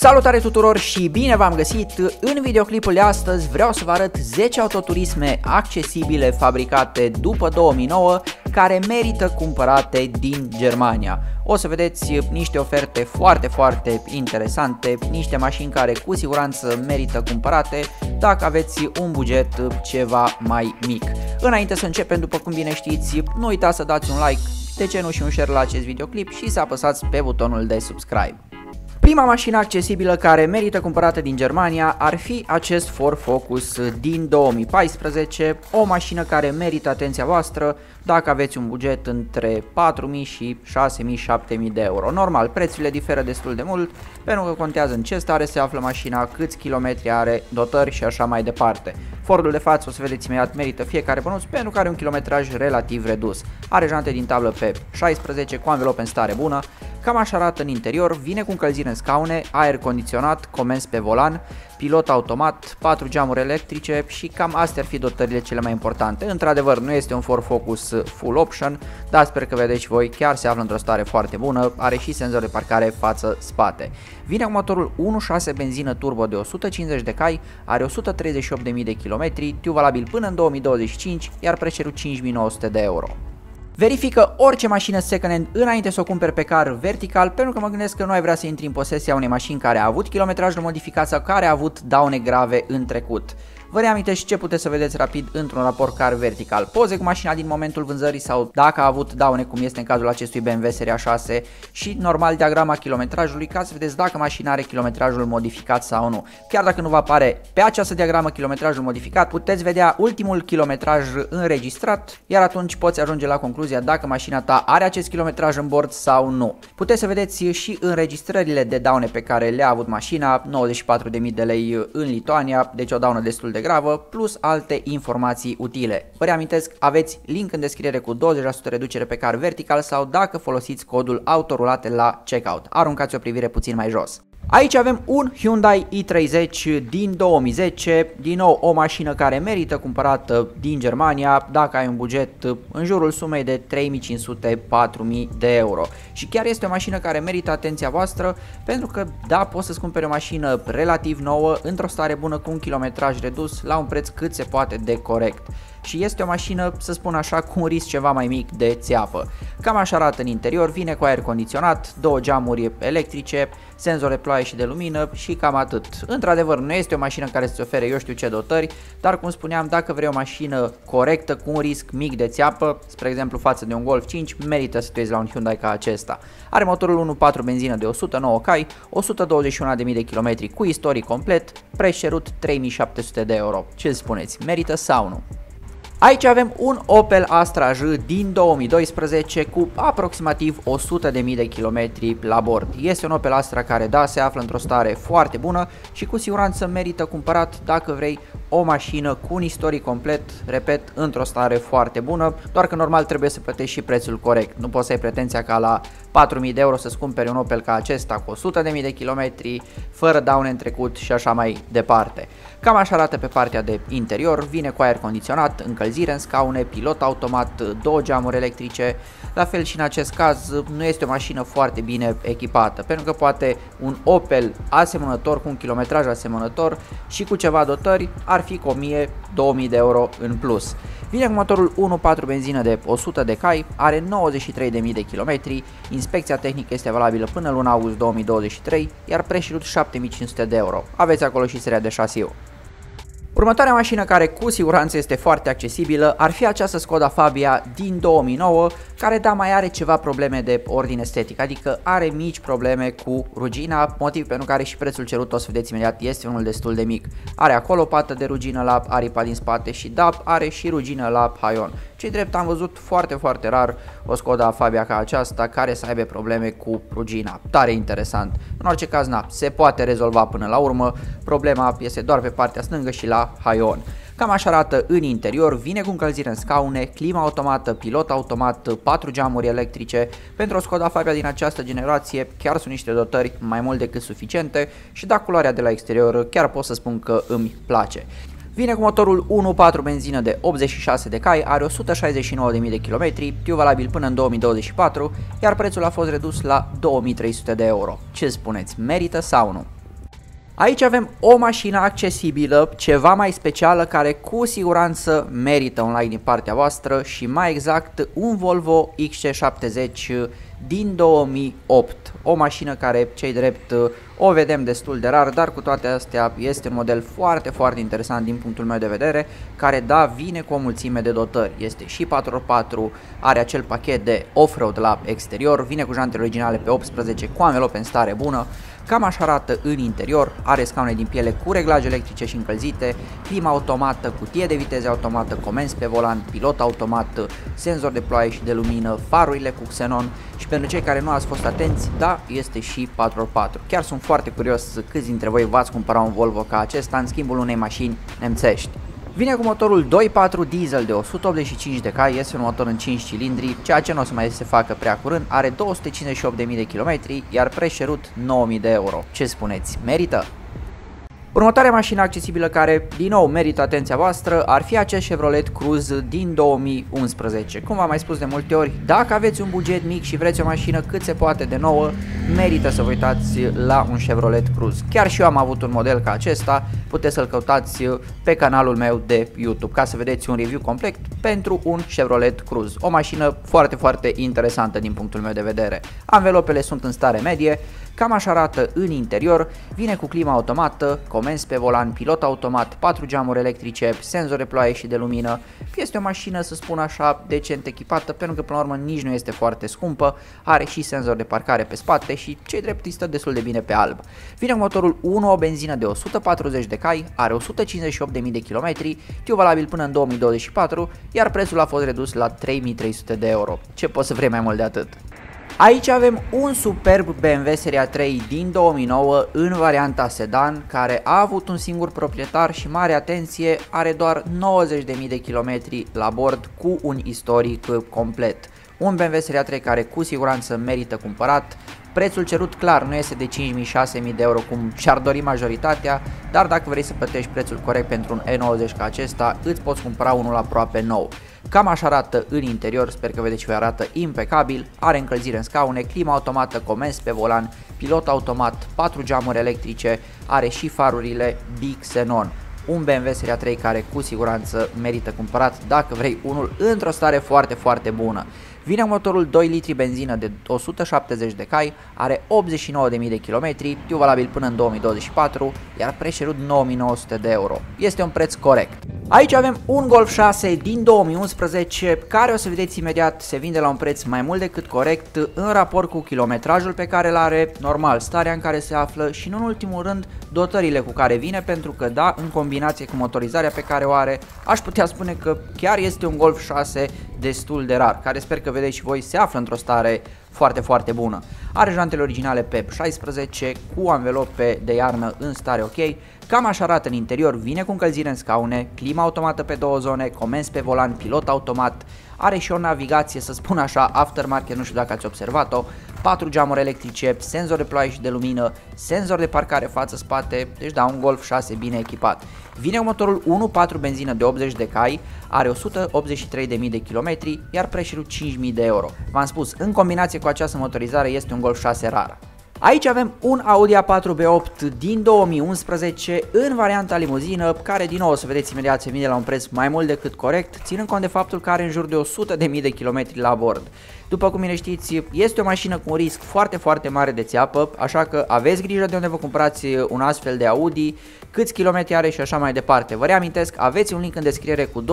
Salutare tuturor și bine v-am găsit! În videoclipul de astăzi vreau să vă arăt 10 autoturisme accesibile fabricate după 2009 care merită cumpărate din Germania. O să vedeți niște oferte foarte, foarte interesante, niște mașini care cu siguranță merită cumpărate dacă aveți un buget ceva mai mic. Înainte să începem, după cum bine știți, nu uitați să dați un like, de ce nu și un share la acest videoclip și să apăsați pe butonul de subscribe. Prima mașină accesibilă care merită cumpărată din Germania ar fi acest Ford Focus din 2014, o mașină care merită atenția voastră dacă aveți un buget între 4.000 și 6.000-7.000 de euro. Normal, prețurile diferă destul de mult pentru că contează în ce stare se află mașina, câți kilometri are, dotări și așa mai departe. Fordul de față, o să vedeți imediat, merită fiecare bănuț pentru că are un kilometraj relativ redus. Are jante din tablă pe 16 cu anvelope în stare bună, Cam așa arată în interior, vine cu încălzire în scaune, aer condiționat, comenzi pe volan, pilot automat, 4 geamuri electrice și cam astea ar fi dotările cele mai importante. Într-adevăr, nu este un Ford Focus full option, dar sper că vedeți voi, chiar se află într-o stare foarte bună, are și senzor de parcare față-spate. Vine cu motorul 1.6 benzină turbo de 150 de cai, are 138.000 de km, tiu valabil până în 2025, iar prețul 5.900 de euro. Verifică orice mașină second-hand înainte să o cumperi pe car vertical, pentru că mă gândesc că nu ai vrea să intri în posesia unei mașini care a avut kilometrajul modificat sau care a avut daune grave în trecut. Vă reamintesc ce puteți să vedeți rapid într-un raport car vertical. Poze cu mașina din momentul vânzării sau dacă a avut daune cum este în cazul acestui BMW Seria 6 și normal diagrama kilometrajului ca să vedeți dacă mașina are kilometrajul modificat sau nu. Chiar dacă nu vă apare pe această diagramă kilometrajul modificat, puteți vedea ultimul kilometraj înregistrat, iar atunci poți ajunge la concluzia dacă mașina ta are acest kilometraj în bord sau nu. Puteți să vedeți și înregistrările de daune pe care le-a avut mașina, 94.000 de lei în Lituania, deci o daună destul de de gravă, plus alte informații utile. Vă reamintesc, aveți link în descriere cu 20% reducere pe car vertical sau dacă folosiți codul autorulate la checkout. Aruncați o privire puțin mai jos. Aici avem un Hyundai i30 din 2010, din nou o mașină care merită cumpărată din Germania dacă ai un buget în jurul sumei de 3500-4000 de euro. Și chiar este o mașină care merită atenția voastră pentru că da, poți să-ți cumperi o mașină relativ nouă, într-o stare bună cu un kilometraj redus, la un preț cât se poate de corect și este o mașină, să spun așa, cu un risc ceva mai mic de țeapă. Cam așa arată în interior, vine cu aer condiționat, două geamuri electrice, senzor de ploaie și de lumină și cam atât. Într-adevăr, nu este o mașină care să-ți ofere eu știu ce dotări, dar cum spuneam, dacă vrei o mașină corectă cu un risc mic de țeapă, spre exemplu față de un Golf 5, merită să te uiți la un Hyundai ca acesta. Are motorul 1.4 benzină de 109 cai, 121.000 de km cu istorie complet, preț cerut 3700 de euro. Ce spuneți, merită sau nu? Aici avem un Opel Astra J din 2012 cu aproximativ 100.000 de kilometri la bord. Este un Opel Astra care da, se află într-o stare foarte bună și cu siguranță merită cumpărat dacă vrei o mașină cu un istoric complet, repet, într-o stare foarte bună, doar că normal trebuie să plătești și prețul corect. Nu poți să ai pretenția ca la 4.000 de euro să-ți cumperi un Opel ca acesta cu 100.000 de kilometri, fără daune în trecut și așa mai departe. Cam așa arată pe partea de interior, vine cu aer condiționat, încălzire în scaune, pilot automat, două geamuri electrice, la fel și în acest caz nu este o mașină foarte bine echipată, pentru că poate un Opel asemănător cu un kilometraj asemănător și cu ceva dotări ar fi cu 1000-2000 de euro în plus. Vine cu motorul 1.4 benzină de 100 de cai, are 93.000 de kilometri, inspecția tehnică este valabilă până luna august 2023, iar preșirut 7500 de euro. Aveți acolo și seria de șasiu. Următoarea mașină care cu siguranță este foarte accesibilă ar fi această Skoda Fabia din 2009 care da mai are ceva probleme de ordine estetic, adică are mici probleme cu rugina, motiv pentru care și prețul cerut o să vedeți imediat este unul destul de mic. Are acolo pată de rugină la aripa din spate și da, are și rugină la haion. Cei drept am văzut foarte foarte rar o Skoda Fabia ca aceasta care să aibă probleme cu rugina. Tare interesant. În orice caz, na, se poate rezolva până la urmă. Problema este doar pe partea stângă și la haion. Cam așa arată în interior, vine cu încălzire în scaune, clima automată, pilot automat, 4 geamuri electrice. Pentru o Skoda Fabia din această generație chiar sunt niște dotări mai mult decât suficiente și da culoarea de la exterior chiar pot să spun că îmi place. Vine cu motorul 1.4 benzină de 86 de cai, are 169.000 de km, tiu valabil până în 2024, iar prețul a fost redus la 2300 de euro. Ce spuneți, merită sau nu? Aici avem o mașină accesibilă, ceva mai specială care cu siguranță merită un like din partea voastră și mai exact un Volvo XC70 din 2008. O mașină care, cei drept, o vedem destul de rar, dar cu toate astea este un model foarte, foarte interesant din punctul meu de vedere, care da, vine cu o mulțime de dotări. Este și 4x4, are acel pachet de off-road la exterior, vine cu jantele originale pe 18, cu anvelope în stare bună, Cam așa arată în interior, are scaune din piele cu reglaje electrice și încălzite, clima automată, cutie de viteze automată, comenzi pe volan, pilot automat, senzor de ploaie și de lumină, farurile cu xenon și pentru cei care nu ați fost atenți, da, este și 4x4. Chiar sunt foarte curios câți dintre voi v-ați cumpăra un Volvo ca acesta în schimbul unei mașini nemțești. Vine cu motorul 2.4 diesel de 185 de cai, este un motor în 5 cilindri, ceea ce nu o să mai se facă prea curând, are 258.000 de km, iar preț cerut 9.000 de euro. Ce spuneți, merită? Următoarea mașină accesibilă care, din nou, merită atenția voastră ar fi acest Chevrolet Cruze din 2011. Cum v-am mai spus de multe ori, dacă aveți un buget mic și vreți o mașină cât se poate de nouă, merită să vă uitați la un Chevrolet Cruze. Chiar și eu am avut un model ca acesta, puteți să-l căutați pe canalul meu de YouTube ca să vedeți un review complet pentru un Chevrolet Cruze. O mașină foarte, foarte interesantă din punctul meu de vedere. Anvelopele sunt în stare medie, Cam așa arată în interior, vine cu clima automată, comenzi pe volan, pilot automat, 4 geamuri electrice, senzor de ploaie și de lumină. Este o mașină, să spun așa, decent echipată, pentru că până la urmă nici nu este foarte scumpă, are și senzor de parcare pe spate și cei drept stă destul de bine pe alb. Vine cu motorul 1, o benzină de 140 de cai, are 158.000 de km, tiu valabil până în 2024, iar prețul a fost redus la 3300 de euro. Ce poți să vrei mai mult de atât? Aici avem un superb BMW Seria 3 din 2009 în varianta sedan care a avut un singur proprietar și mare atenție are doar 90.000 de kilometri la bord cu un istoric complet. Un BMW Seria 3 care cu siguranță merită cumpărat, Prețul cerut clar nu este de 5.000-6.000 de euro cum și-ar dori majoritatea, dar dacă vrei să plătești prețul corect pentru un E90 ca acesta, îți poți cumpăra unul aproape nou. Cam așa arată în interior, sper că vedeți și voi arată impecabil, are încălzire în scaune, clima automată, comenzi pe volan, pilot automat, 4 geamuri electrice, are și farurile Big Xenon. Un BMW Seria 3 care cu siguranță merită cumpărat dacă vrei unul într-o stare foarte foarte bună. Vine motorul 2 litri benzină de 170 de cai, are 89.000 de kilometri, tiu valabil până în 2024, iar preț cerut 9900 de euro. Este un preț corect. Aici avem un Golf 6 din 2011 care o să vedeți imediat se vinde la un preț mai mult decât corect în raport cu kilometrajul pe care îl are, normal starea în care se află și nu în ultimul rând dotările cu care vine pentru că da, în combinație cu motorizarea pe care o are, aș putea spune că chiar este un Golf 6 destul de rar, care sper că vedeți și voi se află într-o stare foarte, foarte bună. Are jantele originale PEP 16 cu anvelope de iarnă în stare ok, cam așa arată în interior, vine cu încălzire în scaune, clima automată pe două zone, comenzi pe volan, pilot automat, are și o navigație, să spun așa, aftermarket, nu știu dacă ați observat-o, 4 geamuri electrice, senzor de ploaie și de lumină, senzor de parcare față-spate, deci da, un Golf 6 bine echipat. Vine cu motorul 1.4 benzină de 80 de cai, are 183.000 de kilometri, iar prețul 5.000 de euro. V-am spus, în combinație cu această motorizare este un Golf 6 rar. Aici avem un Audi A4 B8 din 2011 în varianta limuzină, care din nou o să vedeți imediat se vinde la un preț mai mult decât corect, ținând cont de faptul că are în jur de 100.000 de kilometri la bord. După cum bine știți, este o mașină cu un risc foarte, foarte mare de țeapă, așa că aveți grijă de unde vă cumpărați un astfel de Audi, câți kilometri are și așa mai departe. Vă reamintesc, aveți un link în descriere cu 20%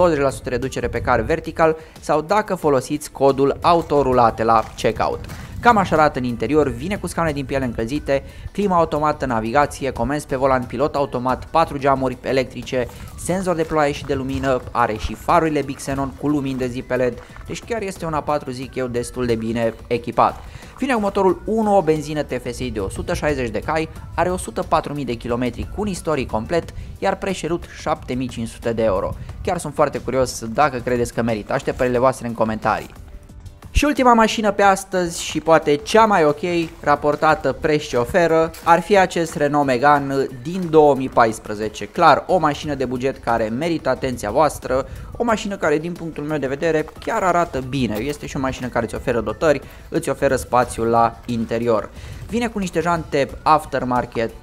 reducere pe car vertical sau dacă folosiți codul autorulate la checkout. Cam așa arată în interior, vine cu scaune din piele încălzite, clima automată, navigație, comenzi pe volan, pilot automat, 4 geamuri electrice, senzor de ploaie și de lumină, are și farurile Big Xenon cu lumini de zi pe LED, deci chiar este un A4 zic eu destul de bine echipat. Vine cu motorul 1, o benzină TFSI de 160 de cai, are 104.000 de km cu un istoric complet, iar preșerut 7500 de euro. Chiar sunt foarte curios dacă credeți că merită, aștept părerile voastre în comentarii. Și ultima mașină pe astăzi și poate cea mai ok raportată preț ce oferă ar fi acest Renault Megane din 2014. Clar, o mașină de buget care merită atenția voastră, o mașină care din punctul meu de vedere chiar arată bine. Este și o mașină care îți oferă dotări, îți oferă spațiu la interior. Vine cu niște jante aftermarket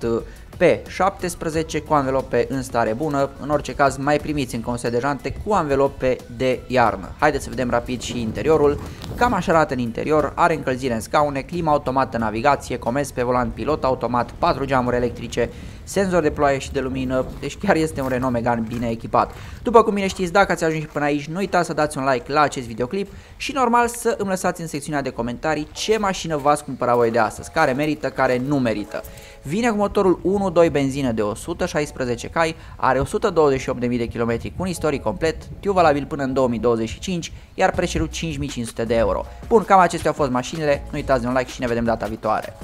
P17 cu anvelope în stare bună, în orice caz mai primiți în consedejante cu anvelope de iarnă. Haideți să vedem rapid și interiorul. Cam așa arată în interior, are încălzire în scaune, climă automată navigație, comenz pe volan pilot automat, 4 geamuri electrice, senzor de ploaie și de lumină, deci chiar este un Renault Megane bine echipat. După cum bine știți, dacă ați ajuns până aici, nu uitați să dați un like la acest videoclip și normal să îmi lăsați în secțiunea de comentarii ce mașină v-ați cumpărat voi de astăzi, care merită, care nu merită. Vine cu motorul 1.2 benzină de 116 cai, are 128.000 de km cu un istoric complet, tiu valabil până în 2025, iar prețul 5500 de euro. Bun, cam acestea au fost mașinile, nu uitați de un like și ne vedem data viitoare.